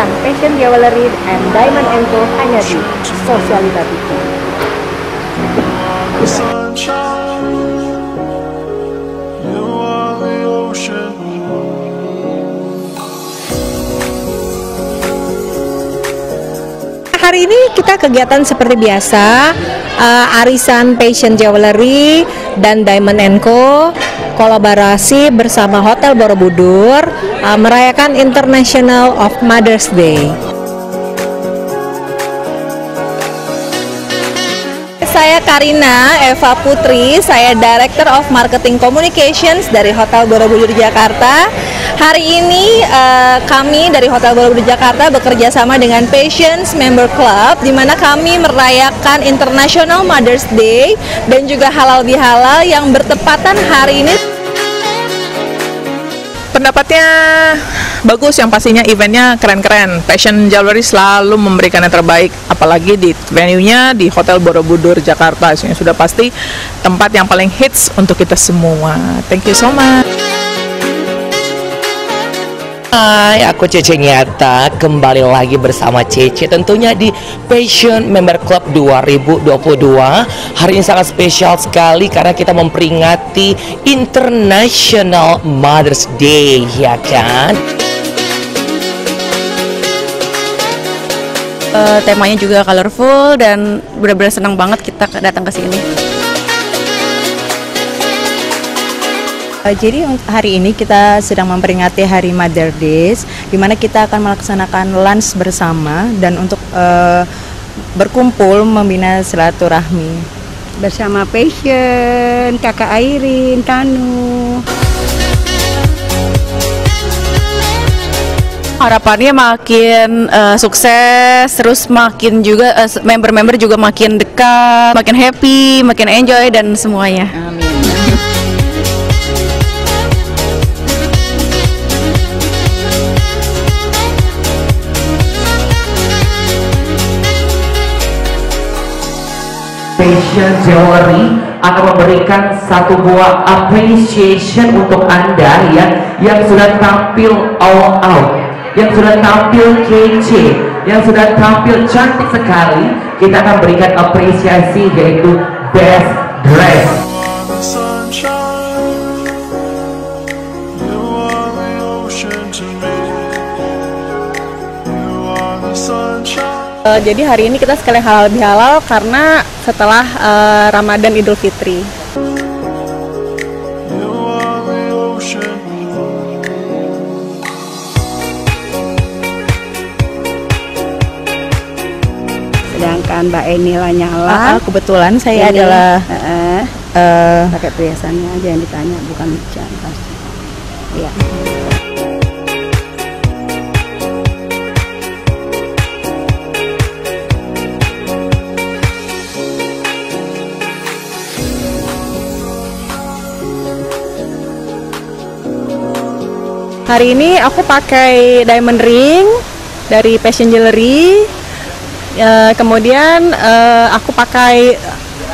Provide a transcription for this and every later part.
Saksikan Fashion Jewelry and Diamond Co hanya di Sosialita TV. sunshine. You are the ocean. Hari ini kita kegiatan seperti biasa, eh, arisan Passion Jewelry dan Diamond Co kolaborasi bersama Hotel Borobudur eh, merayakan International of Mother's Day. Saya Karina Eva Putri, saya Director of Marketing Communications dari Hotel Borobudur Jakarta. Hari ini eh, kami dari Hotel Borobudur Jakarta bekerja sama dengan Patience Member Club di mana kami merayakan International Mother's Day dan juga halal bihalal yang bertepatan hari ini Pendapatnya bagus yang pastinya eventnya keren-keren. Fashion Jewelry selalu memberikan yang terbaik apalagi di venue-nya di Hotel Borobudur Jakarta. Yang sudah pasti tempat yang paling hits untuk kita semua. Thank you so much. Hai, aku Cece Nyata. Kembali lagi bersama Cece tentunya di Passion Member Club 2022 Hari ini sangat spesial sekali karena kita memperingati International Mother's Day ya kan? Eh, temanya juga colorful dan benar-benar senang banget kita datang ke sini. Jadi un- hari ini kita sedang memperingati Hari Mother Days, di mana kita akan melaksanakan lunch bersama dan untuk uh, berkumpul membina silaturahmi. bersama Passion, Kakak Airin, Tanu. Harapannya makin eh, sukses, terus makin juga eh, member-member juga makin dekat, makin happy, makin enjoy dan semuanya. Fashion Jewelry akan memberikan satu buah appreciation untuk Anda ya yang sudah tampil all out, yang sudah tampil kece, yang sudah tampil cantik sekali. Kita akan berikan apresiasi yaitu best dress. Eh, jadi hari ini kita sekalian halal bihalal karena setelah eh, Ramadan Idul Fitri. Sedangkan Mbak Eni Lanyala Ah, kebetulan saya ini, adalah eh, uh, pakai perhiasannya aja yang ditanya bukan hujan pasti. Iya. Hari ini aku pakai diamond ring dari Passion Jewelry. Eh, kemudian eh, aku pakai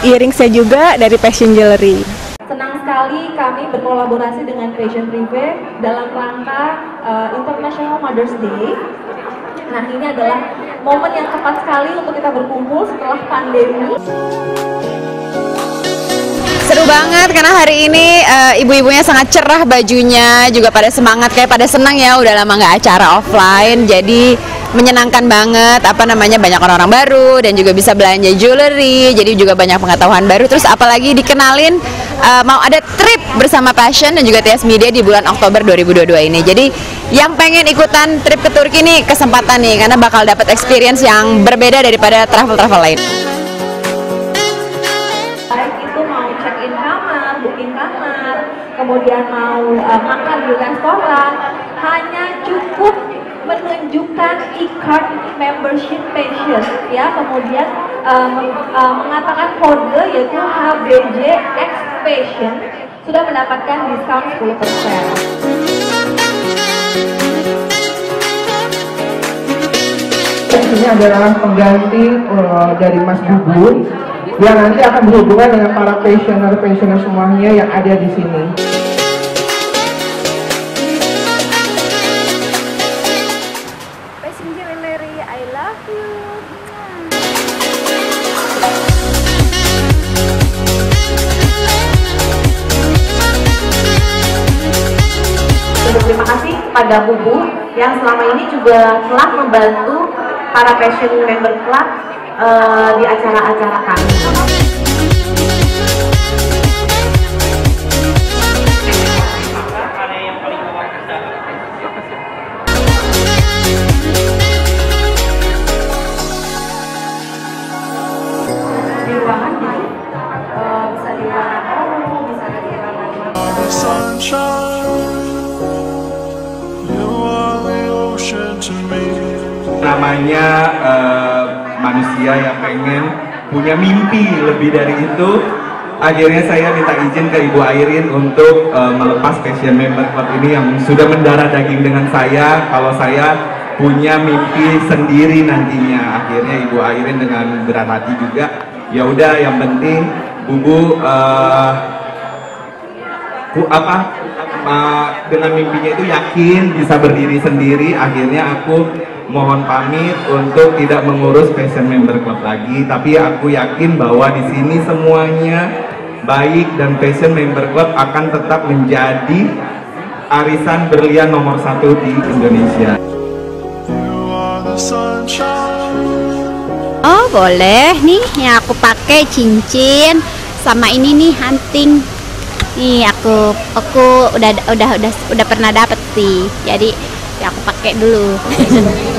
earringsnya juga dari Passion Jewelry. Senang sekali kami berkolaborasi dengan Fashion Privé dalam rangka eh, International Mother's Day. Nah ini adalah momen yang tepat sekali untuk kita berkumpul setelah pandemi. Seru banget karena hari ini eh, ibu-ibunya sangat cerah bajunya juga pada semangat kayak pada senang ya udah lama nggak acara offline jadi menyenangkan banget apa namanya banyak orang-orang baru dan juga bisa belanja jewelry jadi juga banyak pengetahuan baru terus apalagi dikenalin eh, mau ada trip bersama Passion dan juga TS Media di bulan Oktober 2022 ini jadi yang pengen ikutan trip ke Turki nih kesempatan nih karena bakal dapat experience yang berbeda daripada travel-travel lain. Kemudian mau uh, makan di restoran, hanya cukup menunjukkan e-card membership pension ya kemudian uh, meng- uh, mengatakan kode yaitu HBJ X Passion sudah mendapatkan diskon 10%. Ini adalah pengganti eh, dari Mas Bubun yang nanti akan berhubungan dengan para pensioner pensioner semuanya yang ada di sini. I love you. Terima kasih pada Bubu yang selama ini juga telah membantu para passion member club eh, di acara-acara kami. Di ruangan jadi eh, bisa di ruangan tamu, bisa di ruangan namanya eh, manusia yang pengen punya mimpi lebih dari itu. Akhirnya saya minta izin ke Ibu Airin untuk eh, melepas passion member club ini yang sudah mendarah daging dengan saya. Kalau saya punya mimpi sendiri nantinya. Akhirnya Ibu Airin dengan berat hati juga ya udah yang penting Bubu eh, ku- apa uh, dengan mimpinya itu yakin bisa berdiri sendiri. Akhirnya aku mohon pamit untuk tidak mengurus passion member club lagi tapi aku yakin bahwa di sini semuanya baik dan passion member club akan tetap menjadi arisan berlian nomor satu di Indonesia. Oh boleh nih yang aku pakai cincin sama ini nih hunting. Nih aku aku udah udah udah udah pernah dapet sih. Jadi ya aku pakai dulu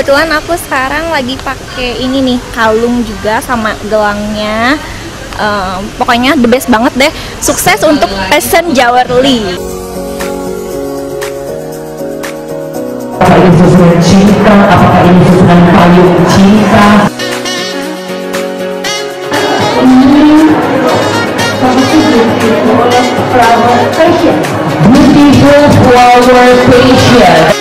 Kebetulan aku sekarang lagi pakai ini nih kalung juga sama gelangnya. Eh, pokoknya the best banget deh. Sukses untuk Passion Jewelry. Apakah ini susunan cinta? Apakah ini susunan payung cinta? Beautiful flower patient.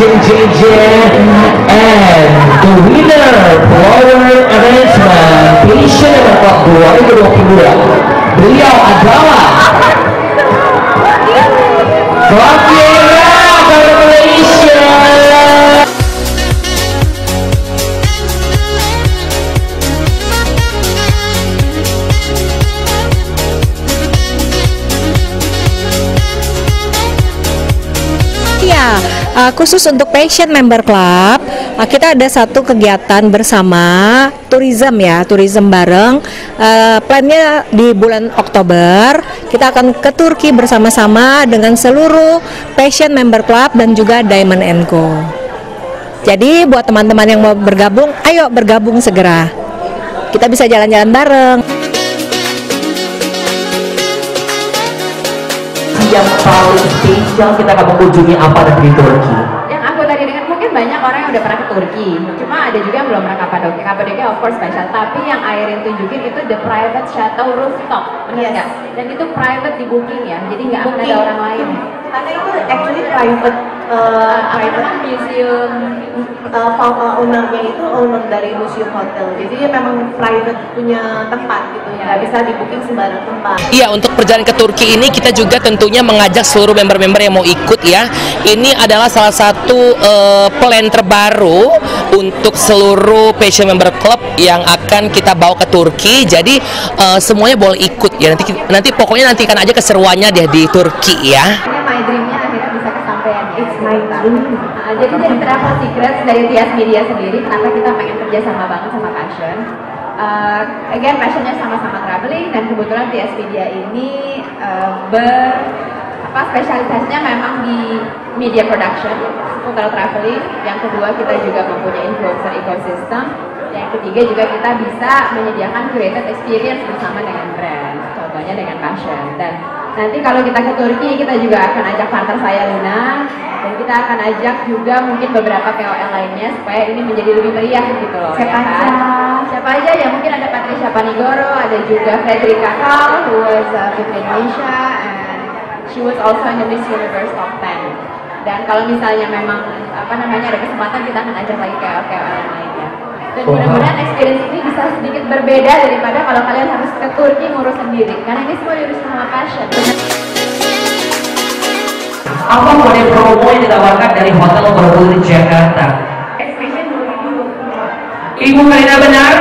Jing. And the winner flower arrangement patient nomor 2022 beliau adalah Flaviera uh, khusus untuk Passion Member Club, uh, kita ada satu kegiatan bersama tourism ya, tourism bareng. Uh, plannya di bulan Oktober, kita akan ke Turki bersama-sama dengan seluruh Passion Member Club dan juga Diamond Co. Jadi buat teman-teman yang mau bergabung, ayo bergabung segera. Kita bisa jalan-jalan bareng. Yang paling spesial kita akan mengunjungi apa di Turki? Yang aku tadi dengar mungkin banyak orang yang udah pernah ke Turki. Cuma ada juga yang belum pernah ke Kapadokia. Kapadokia of course special. Tapi yang Airin tunjukin itu the private chateau rooftop. Benar nggak? Dan itu private di booking ya. Jadi nggak akan ada orang lain. Karena itu actually private uh, private museum uh, uh, ownernya itu owner dari museum hotel. Jadi dia memang private punya tempat gitu ya. Bisa di booking sembarang tempat. Iya, untuk perjalanan ke Turki ini kita juga tentunya mengajak seluruh member-member yang mau ikut ya. Ini adalah salah satu eh, plan terbaru untuk seluruh Passion Member Club yang akan kita bawa ke Turki. Jadi eh, semuanya boleh ikut ya. Nanti nanti pokoknya nantikan aja keseruannya deh di Turki ya. Jadi dari Travel Secrets dari Tias Media sendiri, kenapa kita pengen kerja sama banget sama Passion? Uh, again, passionnya sama-sama traveling dan kebetulan Tias Media ini uh, ber apa spesialisasinya memang di media production seputar traveling. Yang kedua kita juga mempunyai influencer ecosystem. Yang ketiga juga kita bisa menyediakan curated experience bersama dengan brand. Contohnya dengan Passion. Dan nanti kalau kita ke Turki kita juga akan ajak partner saya Luna dan kita akan ajak juga mungkin beberapa KOL lainnya supaya ini menjadi lebih meriah gitu loh. Siapa ya kan? aja? Siapa aja ya mungkin ada Patricia Panigoro, ada juga Frederica Kal who was uh, Miss Indonesia and she was also in the Miss Universe top 10. Dan kalau misalnya memang apa namanya ada kesempatan kita akan ajak lagi KOL KOL yang lainnya. Dan mudah-mudahan experience ini bisa sedikit berbeda daripada kalau kalian harus ke Turki ngurus sendiri. Karena ini semua diurus sama passion. Apa kode promo yang ditawarkan dari Hotel Borobudur Jakarta? Ibu Karina benar?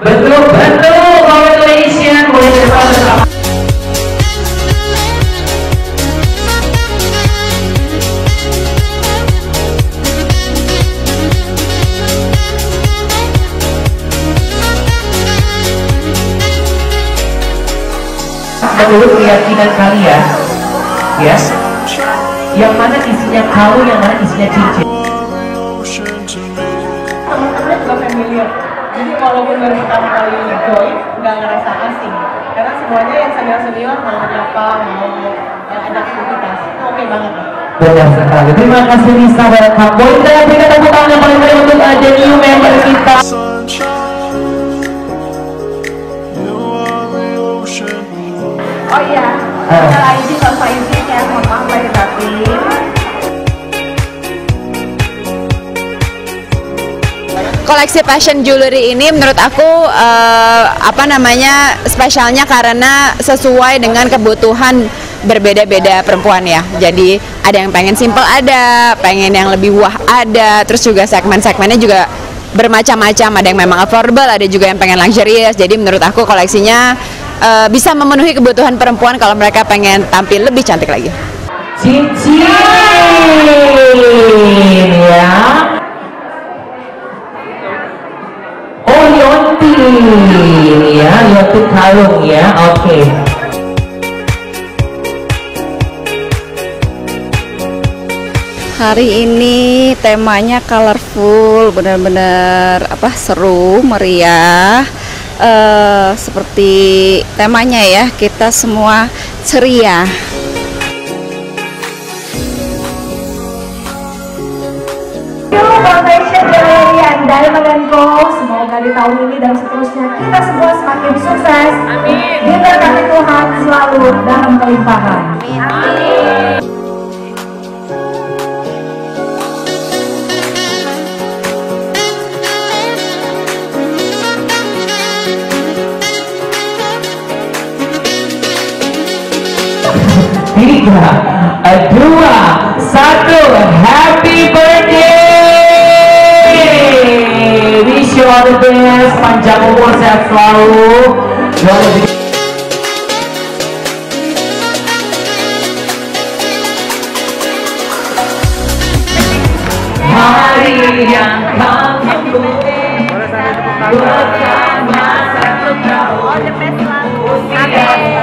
Betul, betul, congratulations. Boleh kita bersama. menurut keyakinan kalian ya yang mana isinya kalung yang mana isinya cincin? Teman-teman juga familiar. Jadi walaupun baru pertama kali join nggak ngerasa asing karena semuanya yang senior senior mau apa mau ada aktivitas itu oke banget. Lah Benar sekali. Terima kasih Lisa welcome. Boleh kita berikan tepuk tangan yang paling meriah untuk the new member kita. Oh iya, secara izin tanpa izin ya, koleksi fashion jewelry ini menurut aku eh, apa namanya spesialnya karena sesuai dengan kebutuhan berbeda-beda perempuan ya. Jadi ada yang pengen simple ada, pengen yang lebih wah ada, terus juga segmen-segmennya juga bermacam-macam. Ada yang memang affordable, ada juga yang pengen luxurious. Jadi menurut aku koleksinya eh, bisa memenuhi kebutuhan perempuan kalau mereka pengen tampil lebih cantik lagi. Cincin ya. Oh Yonti ya, Yonti kalung ya. Oke. Hari ini temanya colorful, benar-benar apa seru, meriah. Eh, seperti temanya ya, kita semua ceria. Foundation dari Anda semoga di tahun ini dan seterusnya kita semua semakin sukses. Amin. Diberkati Tuhan selalu dalam kelimpahan. Amin. Tiga, dua, satu. Happy birthday! Wish you all the best. Panjang umur, sehat selalu. Hari yang tunggu Bukan masa kau Bahagialah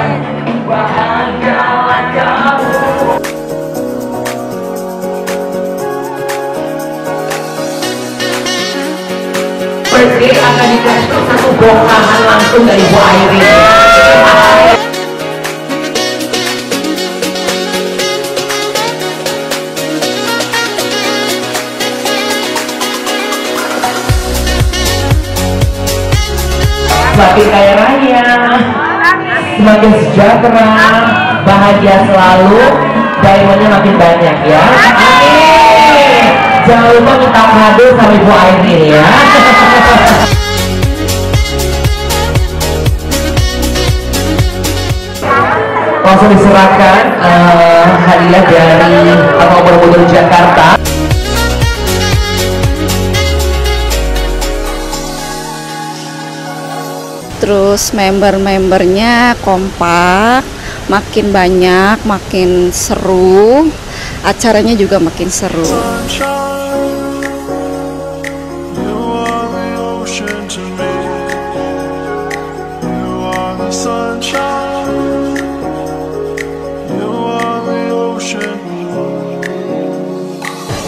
Birthday akan dikasih satu bongkahan langsung dari Bu Airin. Semakin kaya raya. Semakin sejahtera Bahagia selalu Diamondnya makin banyak ya Jangan lupa minta kado sama Ibu Airin ya Langsung diserahkan eh, hadiah dari Abang Borobudur Jakarta Terus member-membernya kompak, makin banyak, makin seru. Acaranya juga makin seru.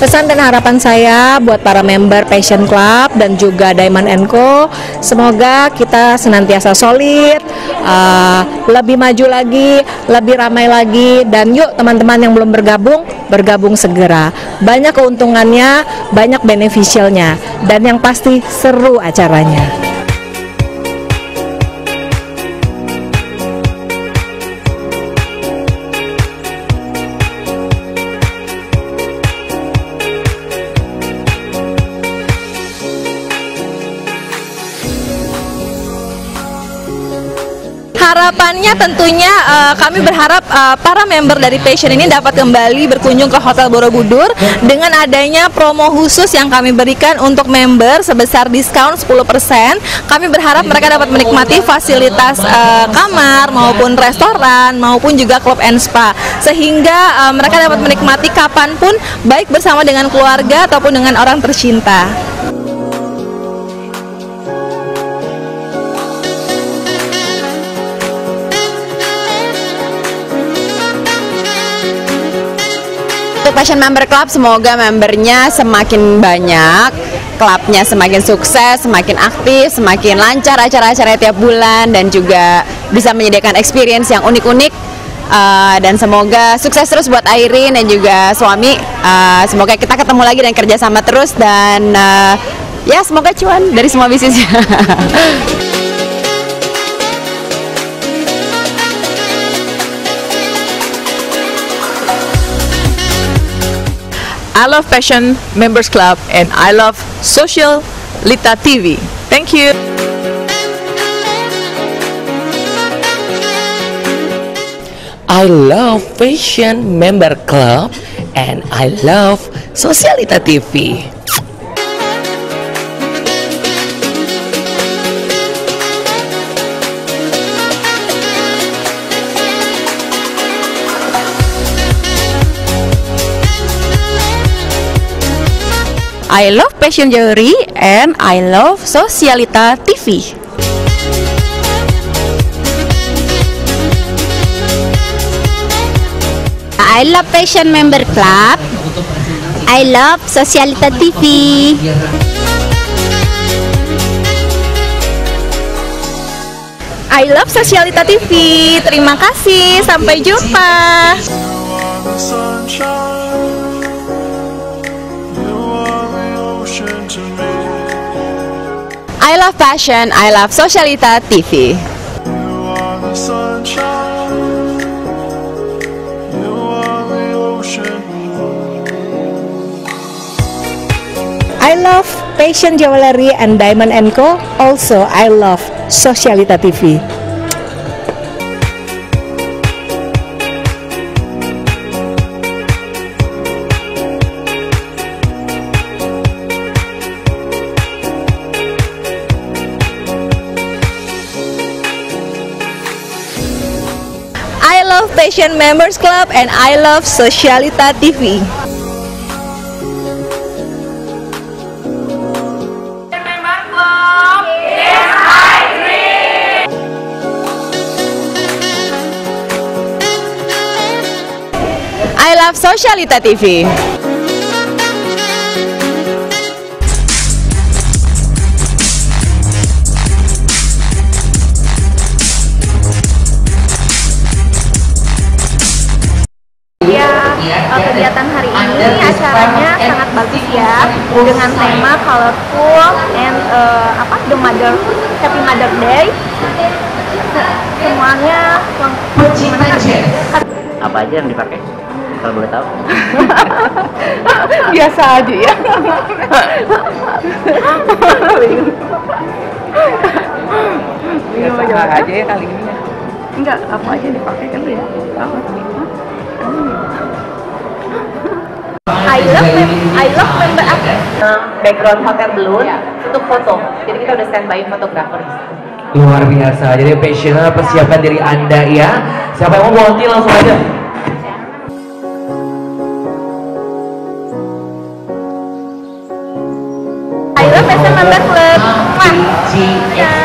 Pesan dan harapan saya buat para member Passion Club dan juga Diamond Co. Semoga kita senantiasa solid, uh, lebih maju lagi, lebih ramai lagi, dan yuk teman-teman yang belum bergabung, bergabung segera. Banyak keuntungannya, banyak beneficialnya, dan yang pasti seru acaranya. Harapannya tentunya eh, kami berharap eh, para member dari Passion ini dapat kembali berkunjung ke Hotel Borobudur dengan adanya promo khusus yang kami berikan untuk member sebesar diskon 10%. Kami berharap mereka dapat menikmati fasilitas eh, kamar maupun restoran maupun juga klub and spa sehingga eh, mereka dapat menikmati kapan pun baik bersama dengan keluarga ataupun dengan orang tercinta. Untuk Passion Member Club semoga membernya semakin banyak, klubnya semakin sukses, semakin aktif, semakin lancar acara-acara tiap bulan dan juga bisa menyediakan experience yang unik-unik Uh, dan semoga sukses terus buat Airin dan juga suami. Uh, semoga kita ketemu lagi dan kerjasama terus dan uh, ya semoga cuan dari semua bisnisnya. I love Passion Members Club and I love Social Lita TV. Thank you. I love Fashion Member Club and I love Sosialita TV. I love Passion Jewelry and I love Sosialita TV. I love Passion Member Club. I love Sosialita TV. I love Sosialita TV. Terima kasih. Sampai jumpa. I love Passion, I love Sosialita TV. I love Passion Jewelry and Diamond Co. Also, I love Sosialita TV. Passion Members Club and I love Sosialita TV. I love Sosialita TV. Biasa aja ya Minum aja ya kali ini. enggak apa aja dipakai kan ya I love mem- I love member apa background hotel balloon untuk foto. Jadi kita udah standby fotografer. Luar biasa. Jadi passionnya persiapkan diri Anda ya. Siapa yang mau volunteer langsung aja. I love